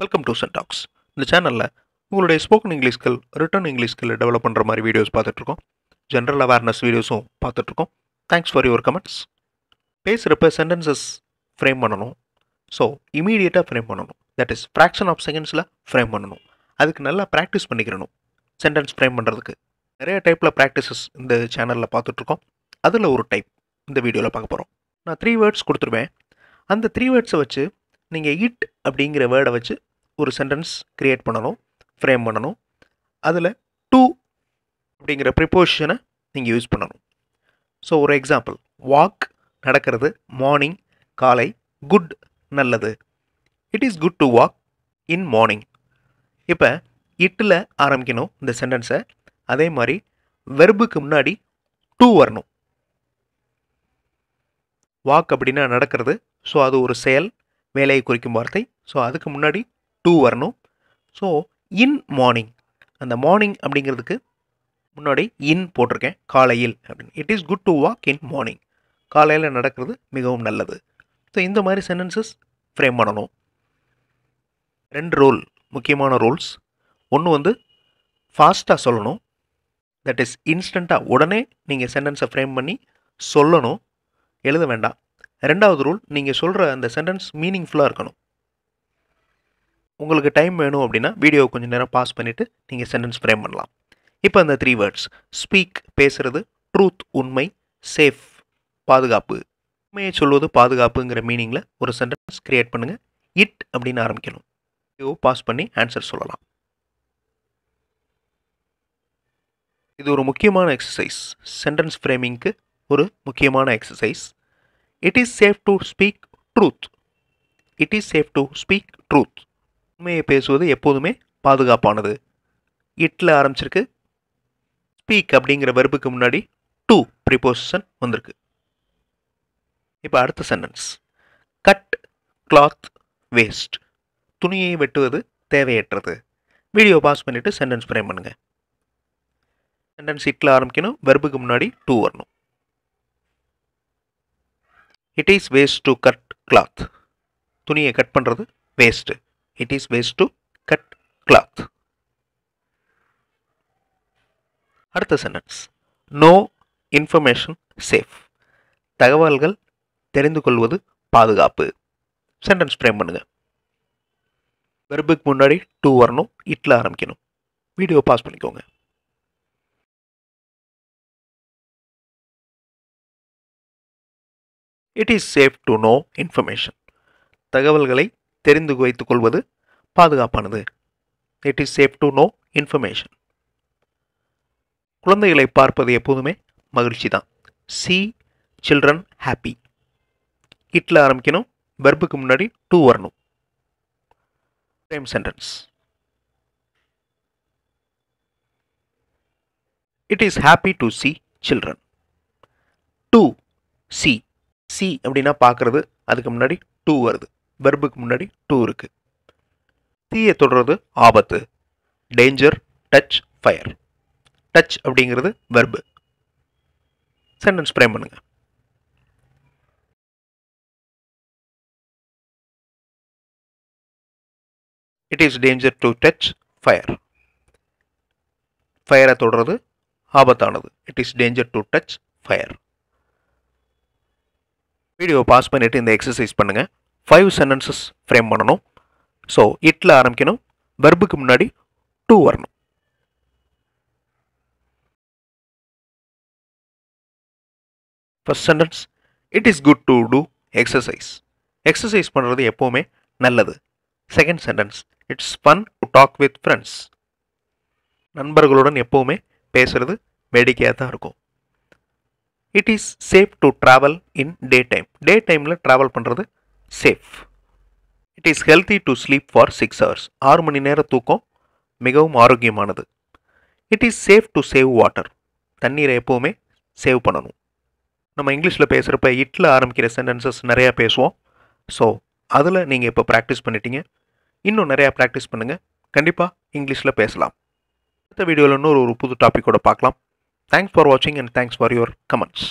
Welcome to சென்டாக்ஸ் இந்த சேனலில் உங்களுடைய ஸ்போக்கன் இங்கிலீஷ்கள் ரிட்டன் இங்கிலீஷ்கள் டெவலப் பண்ணுற மாதிரி வீடியோஸ் பார்த்துட்ருக்கோம். ஜென்ரல் அவேர்னஸ் வீடியோஸும் பார்த்துட்ருக்கோம். தேங்க்ஸ் ஃபார் யுவர் கமெண்ட்ஸ் பேசுகிறப்ப சென்டென்சஸ் ஃப்ரேம் பண்ணணும். ஸோ இமீடியட்டாக ஃப்ரேம் பண்ணணும். தட் இஸ் ஃப்ராக்ஷன் ஆஃப் செகண்ட்ஸில் ஃப்ரேம் பண்ணணும். அதுக்கு நல்லா ப்ராக்டிஸ் பண்ணிக்கிறணும். சென்டென்ஸ் ஃப்ரேம் பண்ணுறதுக்கு நிறைய டைப்பில் ப்ராக்டிசஸ் இந்த சேனலில் பார்த்துட்ருக்கோம். அதில் ஒரு டைப் இந்த வீடியோவில் பார்க்க போகிறோம் நான் த்ரீ வேர்ட்ஸ் கொடுத்துருவேன். அந்த த்ரீ வேர்ட்ஸை வச்சு நீங்கள் இட் அப்படிங்கிற வேர்டை வச்சு ஒரு சென்டென்ஸ் க்ரியேட் பண்ணணும் ஃப்ரேம் பண்ணணும். அதில் டூ அப்படிங்கிற ப்ரிப்போஷனை நீங்கள் யூஸ் பண்ணணும். ஸோ ஒரு எக்ஸாம்பிள் வாக் நடக்கிறது மார்னிங் காலை குட் நல்லது. It is good to walk in morning இப்போ இட்டில் ஆரம்பிக்கணும் இந்த சென்டென்ஸை அதே மாதிரி வெர்புக்கு முன்னாடி டூ வரணும். வாக் அப்படின்னா நடக்கிறது. ஸோ அது ஒரு செயல் வேலையை குறிக்கும் வார்த்தை. ஸோ அதுக்கு முன்னாடி டூ வரணும். ஸோ இன் மார்னிங் அந்த மார்னிங் அப்படிங்கிறதுக்கு முன்னாடி இன் போட்டிருக்கேன் காலையில் அப்படின்னு. It is good to walk in morning காலையில் நடக்கிறது மிகவும் நல்லது. ஸோ இந்த மாதிரி சென்டென்சஸ் ஃப்ரேம் பண்ணணும். ரெண்டு ரோல் முக்கியமான ரூல்ஸ் ஒன்று வந்து ஃபாஸ்ட்டாக சொல்லணும். தட் இஸ் இன்ஸ்டண்ட்டாக உடனே நீங்கள் சென்டென்ஸை ஃப்ரேம் பண்ணி சொல்லணும். எழுத வேண்டாம். ரெண்டாவது ரூல் நீங்கள் சொல்கிற அந்த சென்டென்ஸ் மீனிங்ஃபுல்லாக இருக்கணும். உங்களுக்கு டைம் வேணும் அப்படின்னா வீடியோவை கொஞ்சம் நேரம் பாஸ் பண்ணிவிட்டு நீங்கள் சென்டென்ஸ் ஃப்ரேம் பண்ணலாம். இப்போ அந்த த்ரீ வேர்ட்ஸ் ஸ்பீக் பேசுகிறது ட்ரூத் உண்மை சேஃப் பாதுகாப்பு. உண்மையை சொல்வது பாதுகாப்புங்கிற மீனிங்கில் ஒரு சென்டென்ஸ் க்ரியேட் பண்ணுங்கள் இட் அப்படின்னு ஆரம்பிக்கணும். வீடியோ பாஸ் பண்ணி ஆன்சர் சொல்லலாம். இது ஒரு முக்கியமான எக்ஸசைஸ் சென்டென்ஸ் ஃப்ரேமிங்க்கு ஒரு முக்கியமான exercise it is safe to speak truth it is safe to speak truth உண்மையை பேசுவது எப்போதுமே பாதுகாப்பானது. இட்டில் ஆரம்பிச்சிருக்கு. ஸ்பீக் அப்படிங்கிற வெர்புக்கு முன்னாடி டூ ப்ரிப்போசிஷன் வந்திருக்கு. இப்போ அடுத்த சென்டென்ஸ் கட் கிளாத் வேஸ்ட் துணியை வெட்டுவது தேவையற்றது. வீடியோ பாஸ் பண்ணிவிட்டு சென்டென்ஸ் ஃப்ரேம் பண்ணுங்கள் சென்டென்ஸ் இட்டில் ஆரம்பிக்கணும் வெர்புக்கு முன்னாடி டூ வரணும். It is waste to cut cloth துணியை கட் பண்ணுறது waste it is waste to cut cloth அடுத்த சென்டென்ஸ் நோ இன்ஃபர்மேஷன் சேஃப் தகவல்கள் தெரிந்து கொள்வது பாதுகாப்பு. சென்டென்ஸ் ஃப்ரேம் பண்ணுங்க. வெர்புக்கு முன்னாடி டூ வரணும் இட்டில் ஆரம்பிக்கணும். வீடியோ பாஸ் பண்ணிக்கோங்க. It is safe to know information தகவல்களை தெரிந்து வைத்துக் கொள்வது பாதுகாப்பானது. It is safe to know information குழந்தைகளை பார்ப்பது எப்போதுமே மகிழ்ச்சி தான். சி சில்ட்ரன் ஹாப்பி இட்டில் ஆரம்பிக்கணும் வெர்புக்கு முன்னாடி டூ வரணும். Time sentence it is happy to see children to see see அப்படின்னா பார்க்குறது அதுக்கு முன்னாடி டூ வருது. வெர்புக்கு முன்னாடி டூ இருக்குது தீயை தொடர்றது ஆபத்து. டேஞ்சர் டச் ஃபயர் டச் அப்படிங்கிறது வெர்பு சென்டென்ஸ் ஃப்ரேம் பண்ணுங்க. It is danger to touch fire ஃபயரை தொடர்றது ஆபத்தானது. It is danger to touch fire video pause பண்ணிவிட்டு இந்த எக்ஸசைஸ் பண்ணுங்கள் ஃபைவ் சென்டென்சஸ் ஃப்ரேம் பண்ணணும். ஸோ இட்டில் ஆரம்பிக்கணும். வெர்புக்கு முன்னாடி டூ வரணும். First sentence it is good to do exercise exercise பண்ணுறது எப்போவுமே நல்லது. Second sentence it's fun to talk with friends நண்பர்களுடன் எப்போவுமே பேசுகிறது வேடிக்கையாக தான் இருக்கும். It is safe to travel in day time day டைமில் ட்ராவல் பண்ணுறது safe it is healthy to sleep for six hours ஆறு மணி நேர தூக்கம் மிகவும் ஆரோக்கியமானது. It is safe to save water தண்ணீரை எப்போவுமே சேவ் பண்ணணும். நம்ம இங்கிலீஷில் பேசுகிறப்ப இட்டில் ஆரம்பிக்கிற சென்டென்சஸ் நிறையா பேசுவோம். ஸோ அதில் நீங்கள் இப்போ ப்ராக்டிஸ் பண்ணிட்டீங்க. இன்னும் நிறையா ப்ராக்டிஸ் பண்ணுங்கள் கண்டிப்பாக இங்கிலீஷில் பேசலாம். அடுத்த வீடியோவில் இன்னொரு ஒரு புது டாப்பிக்கோட பார்க்கலாம். தேங்க்ஸ் ஃபார் வாட்சிங் and thanks for your comments